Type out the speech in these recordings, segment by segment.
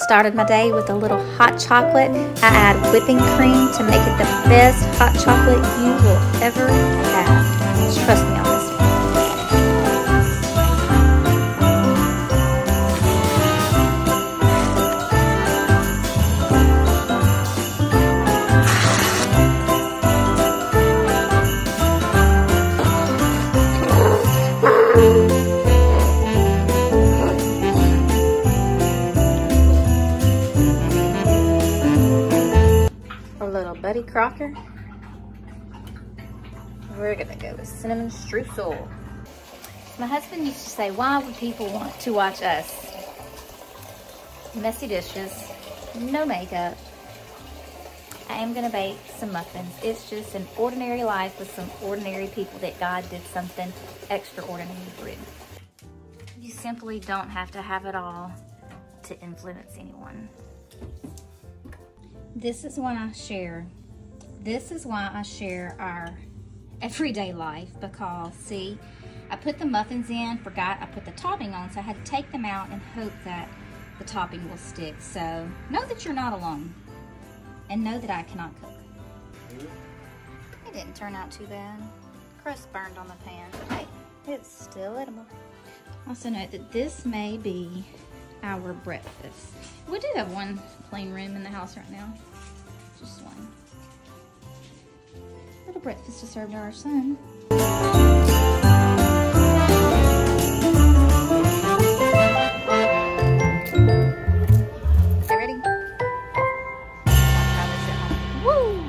Started my day with a little hot chocolate. I add whipping cream to make it the best hot chocolate you will ever have. Trust me Betty Crocker. We're gonna go with cinnamon streusel. My husband used to say, why would people want to watch us? Messy dishes, no makeup. I am gonna bake some muffins. It's just an ordinary life with some ordinary people that God did something extraordinary through. You simply don't have to have it all to influence anyone. This is why I share. This is why I share our everyday life because see, I put the muffins in, forgot I put the topping on, so I had to take them out and hope that the topping will stick. So know that you're not alone and know that I cannot cook. It didn't turn out too bad. Crust burned on the pan, but hey, it's still edible. Also note that this may be our breakfast. We do have one plain room in the house right now. Just one. Little breakfast to serve to our son. Okay, ready? Woo!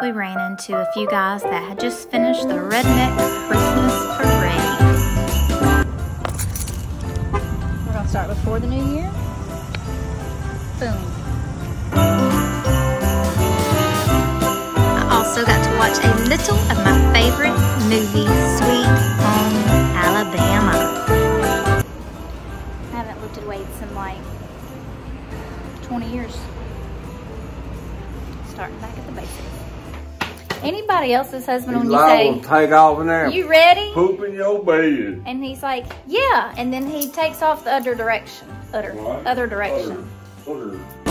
We ran into a few guys that had just finished the Redneck Christmas Parade. We're gonna start before the new year. Boom. Watch a little of my favorite movie, Sweet Home Alabama. I haven't lifted weights in like 20 years. Starting back at the basics. Anybody else's husband when He's you liable say, to take off in there. you ready? Poop in your bed. And he's like, yeah. And then he takes off the other direction. Other, What? other direction. Other- other.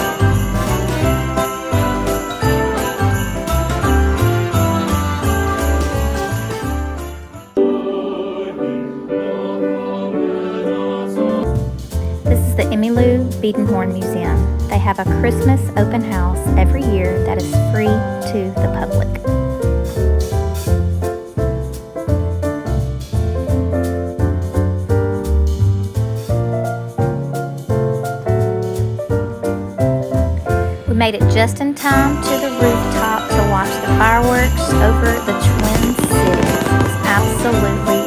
The Emmylou Beadenhorn Museum. They have a Christmas open house every year that is free to the public. We made it just in time to the rooftop to watch the fireworks over the Twin Cities. It was absolutely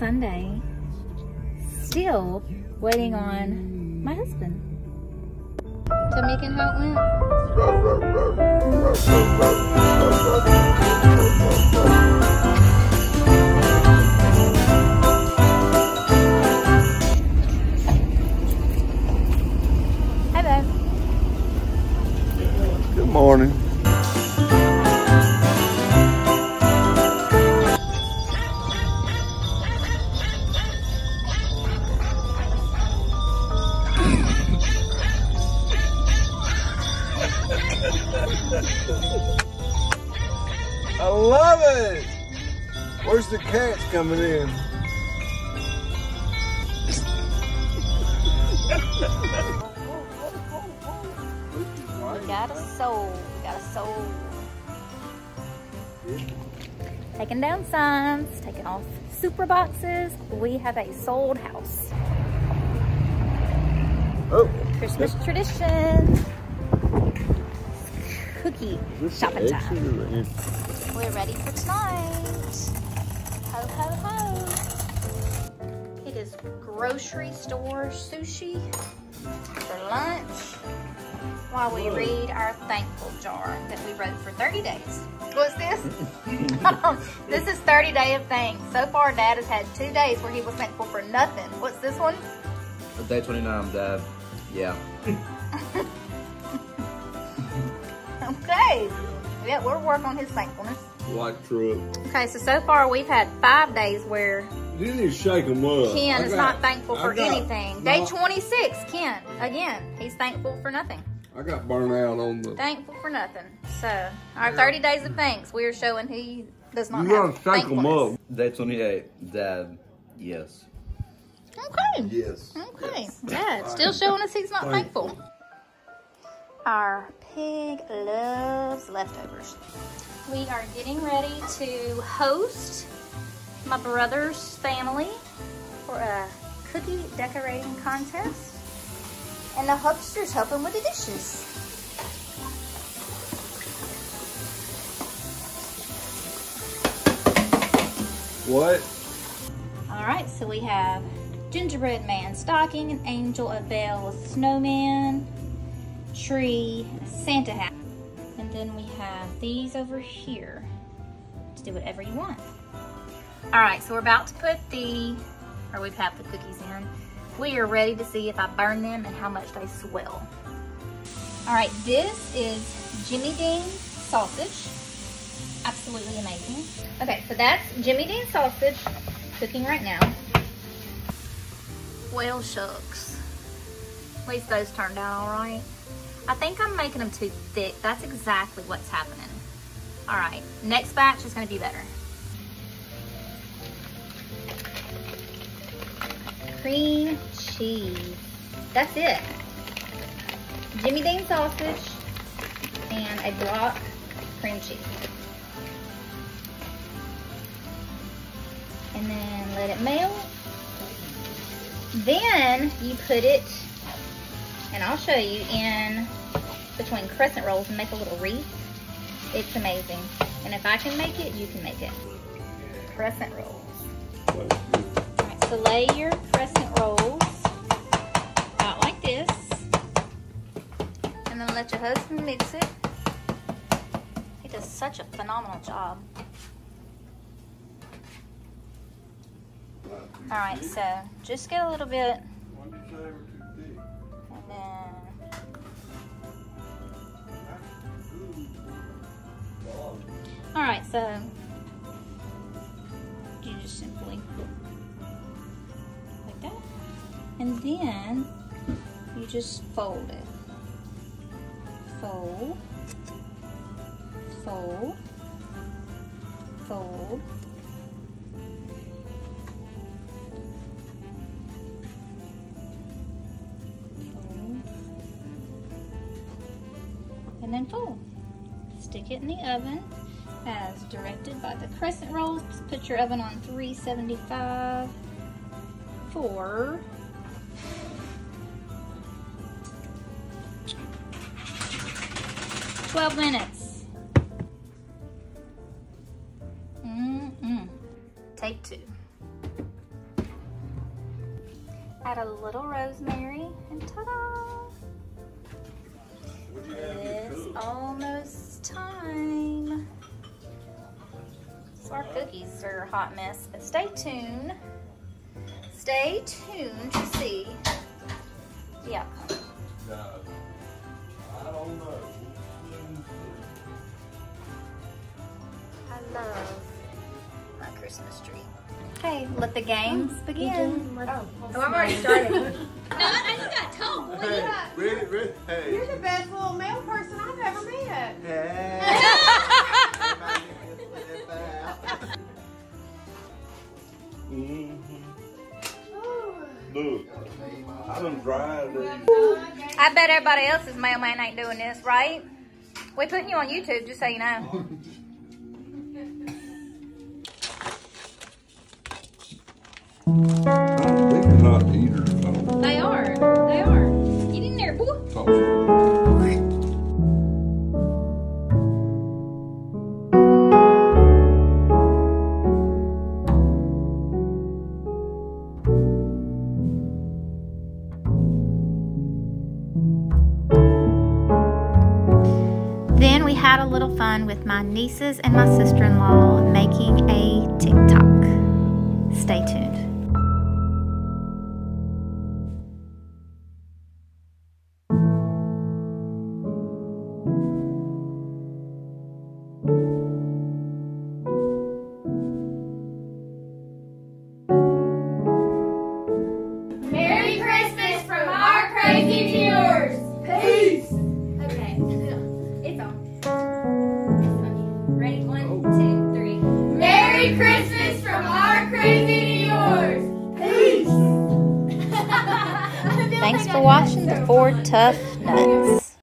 Sunday, still waiting on my husband. Tell me again how it went. Hi, babe. Good morning. I love it. Where's the cats coming in? We got a soul. We got a soul. Taking down signs, taking off super boxes. We have a sold house. Oh, Christmas tradition. Cookie shopping time. We're ready for tonight. Ho, ho, ho. It is grocery store sushi for lunch while we read our thankful jar that we wrote for 30 days. What's this? this is 30 day of thanks. So far, Dad has had two days where he was thankful for nothing. What's this one? Day 29, Dad. Yeah. okay. Yeah, we're working on his thankfulness. Like truck. Okay, so so far we've had five days where You need to shake them up. Ken I is got- not thankful for got- anything. no, Day 26, Ken, again, he's thankful for nothing. I got burned out on the. Thankful for nothing. So, our 30 days of thanks, we are showing he does not You have gotta shake them thankfulness. up. Day 28, Dad. Yes. Okay. Yes. Okay. Yeah, it's still showing us he's not Thankful. thankful. Our pig loves leftovers. We are getting ready to host my brother's family for a cookie decorating contest. And the hubster's helping with the dishes. What? All right, so we have gingerbread man stocking, an angel, a bell, a snowman, tree, Santa hat. Then we have these over here to do whatever you want. All right, so we're about to put the, or we've had the cookies in. We are ready to see if I burn them and how much they swell. All right, this is Jimmy Dean sausage. Absolutely amazing. Okay, so that's Jimmy Dean sausage cooking right now. Well, shucks. At least those turned out all right. I think I'm making them too thick. That's exactly what's happening. All right, next batch is gonna be better. Cream cheese. That's it. Jimmy Dean sausage and a block cream cheese. And then let it melt. Then you put it, and I'll show you, in between crescent rolls and make a little wreath. It's amazing. And if I can make it, you can make it. Crescent rolls. Alright, so lay your crescent rolls out like this. And then let your husband mix it. He does such a phenomenal job. Alright, so just get a little bit Alright, so you just simply like that. And then you just fold it. Fold. Fold. Fold. Fold. And then fold. Stick it in the oven as directed by the crescent rolls. Put your oven on 375 for twelve minutes. Mm-mm. Take two. Add a little rosemary and ta-da! Cookies are a hot mess, but stay tuned. Stay tuned to see the outcome. I don't know. I love my Christmas tree. Okay, let the games begin. Oh, I'm already started. No, I just got told. Hey, ready, ready, hey. You're the best little male person I've ever met. Mhm. Look, I done dried these. I bet everybody else's mailman ain't doing this, right? We're putting you on YouTube, just so you know. These are not eaters, though. They are. Nieces and my sister in law making a TikTok. Stay tuned. Merry Christmas from our crazy for watching the Ford Tough Nuts.